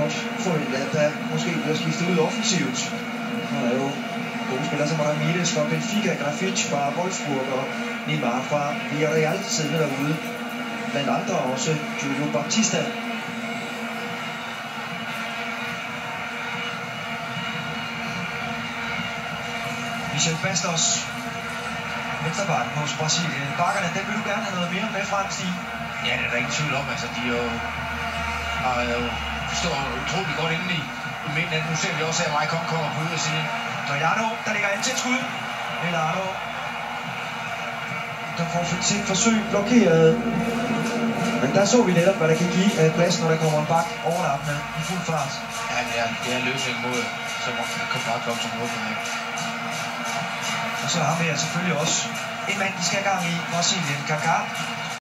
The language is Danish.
godt få en, at der måske bliver skiftet ud offensivt. Han er jo gode spillere som Ramirez fra Benfica, Grafic fra Wolfsburg og Neymar fra Villarreal siddende derude. Blandt andre også Julio Baptista. Michel Bastos, venstrebakken hos Brasilien. Bakkerne, den vil du gerne have noget mere med frem, Stig? Ja, det er der ingen tvivl om. Altså, de er jo, har jo står utrolig godt inde i, i midten. Nu ser vi også, at Maikon kommer på ydersiden. Gallardo, der ligger an til et skud. Gallardo, der får sit forsøg blokeret. Men der så vi netop, hvad der kan give uh, plads, når der kommer en bak overlappende i fuld fart. Ja, det er, det er løsning mod, som kan bare komme som målmand. Og så har vi selvfølgelig også en mand, de skal have gang i, Brasilien, Kaká.